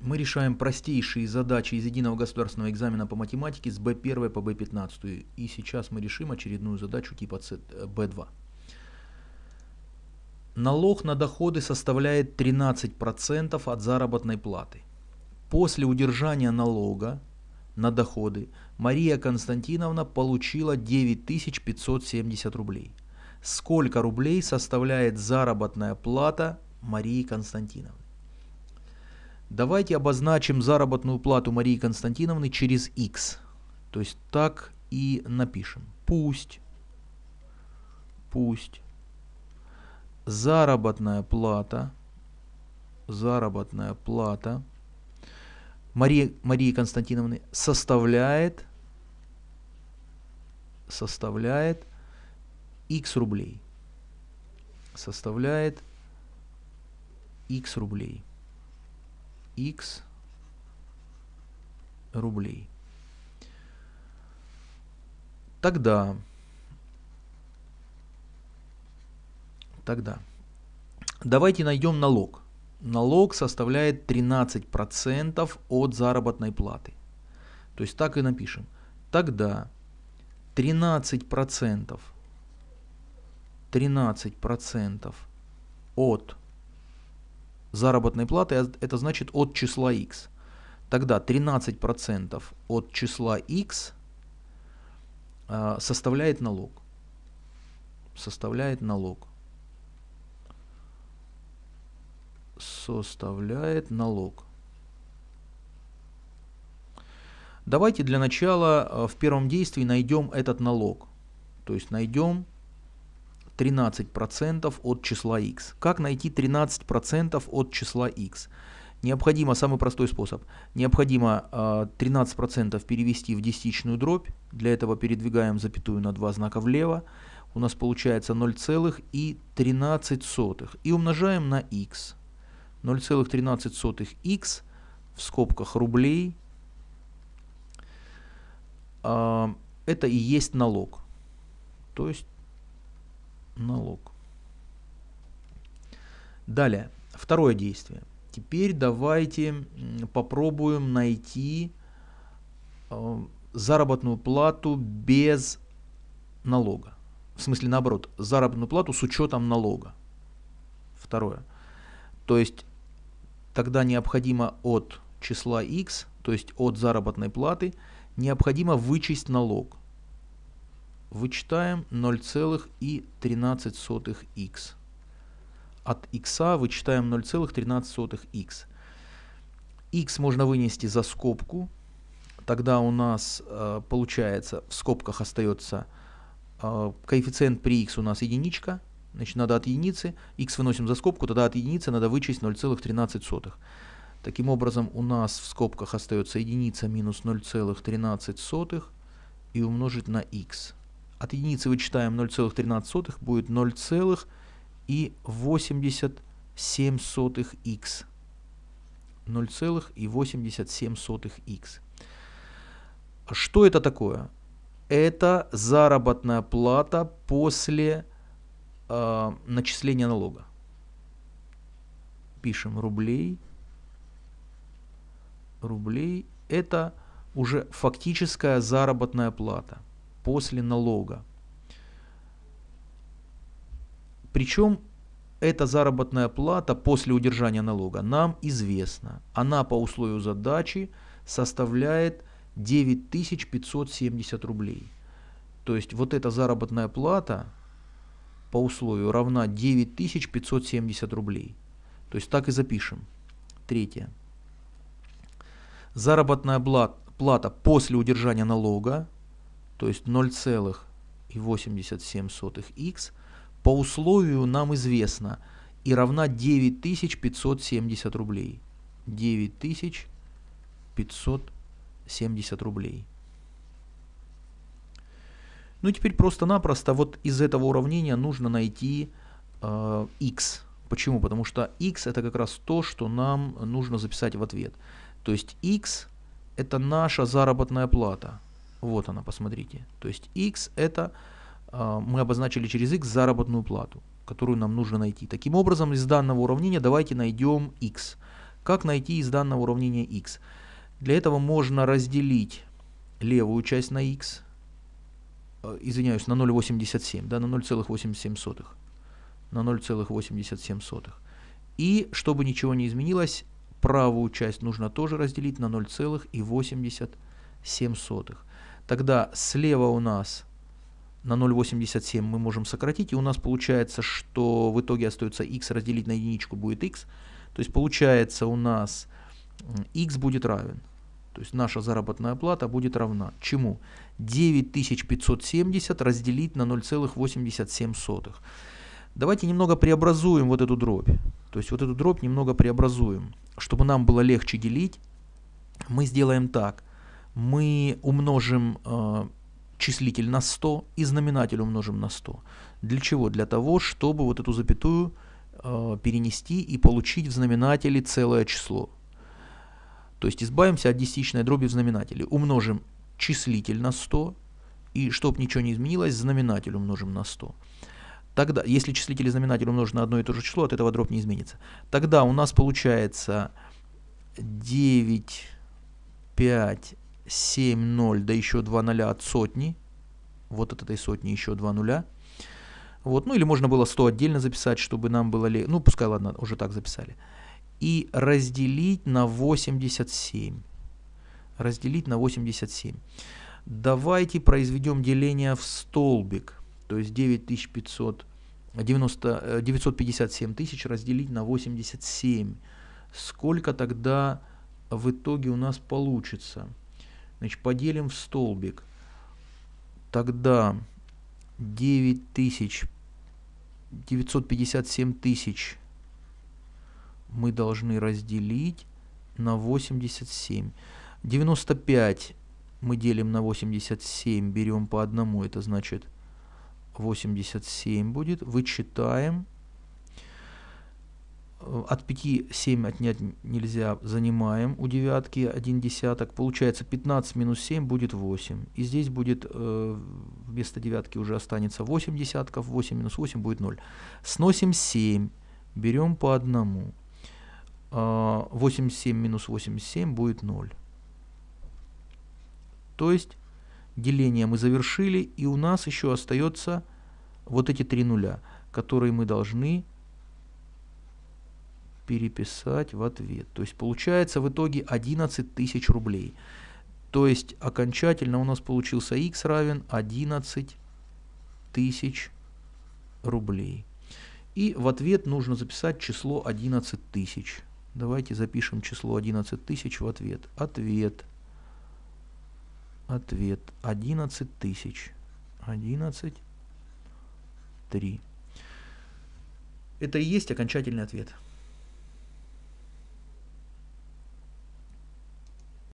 Мы решаем простейшие задачи из единого государственного экзамена по математике с B1 по B15. И сейчас мы решим очередную задачу типа C, B2. Налог на доходы составляет 13% от заработной платы. После удержания налога на доходы Мария Константиновна получила 9570 рублей. Сколько рублей составляет заработная плата Марии Константиновны? Давайте обозначим заработную плату Марии Константиновны через x. То есть так и напишем. Пусть, пусть заработная плата, заработная плата Марии, Марии Константиновны составляет, составляет x рублей. Составляет x рублей x рублей. Тогда, тогда, давайте найдем налог. Налог составляет 13% от заработной платы. То есть так и напишем. Тогда 13%, 13% от заработной платы, а это значит от числа x. Тогда 13% от числа x а, составляет налог. Составляет налог. Составляет налог. Давайте для начала а, в первом действии найдем этот налог. То есть найдем 13% от числа x. Как найти 13% от числа x? Необходимо, самый простой способ, необходимо 13% а, перевести в десятичную дробь, для этого передвигаем запятую на два знака влево, у нас получается 0,13 и умножаем на x. 0,13 в скобках рублей, а, это и есть налог. То есть налог. Далее, второе действие. Теперь давайте попробуем найти э, заработную плату без налога. В смысле наоборот, заработную плату с учетом налога. Второе. То есть тогда необходимо от числа x, то есть от заработной платы, необходимо вычесть налог вычитаем 0,13х. От x вычитаем 0,13х. x можно вынести за скобку. Тогда у нас э, получается, в скобках остается э, коэффициент при x у нас единичка. Значит, надо от единицы, x выносим за скобку, тогда от единицы надо вычесть 0,13. Таким образом, у нас в скобках остается единица минус 0,13 и умножить на x. От единицы вычитаем 0,13, будет 0,87х. 0,87х. Что это такое? Это заработная плата после э, начисления налога. Пишем рублей. Рублей. Это уже фактическая заработная плата после налога. Причем эта заработная плата после удержания налога нам известна. Она по условию задачи составляет 9570 рублей. То есть вот эта заработная плата по условию равна 9570 рублей. То есть так и запишем. Третье. Заработная плата после удержания налога то есть 0,87х, по условию нам известно и равна 9570 рублей. 9570 рублей. Ну теперь просто-напросто вот из этого уравнения нужно найти э, x. Почему? Потому что x это как раз то, что нам нужно записать в ответ. То есть x это наша заработная плата. Вот она, посмотрите. То есть x это э, мы обозначили через x заработную плату, которую нам нужно найти. Таким образом, из данного уравнения давайте найдем x. Как найти из данного уравнения x? Для этого можно разделить левую часть на x, э, извиняюсь, на 0,87, да, на 0,87, на 0,87. И, чтобы ничего не изменилось, правую часть нужно тоже разделить на 0,87. Тогда слева у нас на 0,87 мы можем сократить, и у нас получается, что в итоге остается x разделить на единичку будет x. То есть получается у нас x будет равен. То есть наша заработная плата будет равна чему? 9570 разделить на 0,87. Давайте немного преобразуем вот эту дробь. То есть вот эту дробь немного преобразуем. Чтобы нам было легче делить, мы сделаем так. Мы умножим э, числитель на 100 и знаменатель умножим на 100. Для чего? Для того, чтобы вот эту запятую э, перенести и получить в знаменателе целое число. То есть избавимся от десятичной дроби в знаменателе. Умножим числитель на 100, и чтобы ничего не изменилось, знаменатель умножим на 100. Тогда, если числитель и знаменатель умножены на одно и то же число, от этого дробь не изменится. Тогда у нас получается 9, 5, 7, 0, да еще 2 ноля от сотни. Вот от этой сотни еще 2 нуля. Вот, ну или можно было 100 отдельно записать, чтобы нам было легче. Ну, пускай, ладно, уже так записали и разделить на 87. Разделить на 87. Давайте произведем деление в столбик. То есть 9500, 90, 957 тысяч разделить на 87. Сколько тогда в итоге у нас получится? Значит, поделим в столбик. Тогда 9000, 957 тысяч мы должны разделить на 87. 95 мы делим на 87, берем по одному, это значит 87 будет. Вычитаем. От 5 7 отнять нельзя, занимаем у девятки 1 десяток. Получается 15 минус 7 будет 8. И здесь будет э, вместо девятки уже останется 8 десятков. 8 минус 8 будет 0. Сносим 7. Берем по одному. 87 а, минус 87 будет 0. То есть деление мы завершили, и у нас еще остается вот эти три нуля, которые мы должны переписать в ответ. То есть получается в итоге 11 тысяч рублей. То есть окончательно у нас получился x равен 11 тысяч рублей. И в ответ нужно записать число 11 тысяч. Давайте запишем число 11 тысяч в ответ. Ответ. Ответ. 11 тысяч. 11, 3. Это и есть окончательный ответ.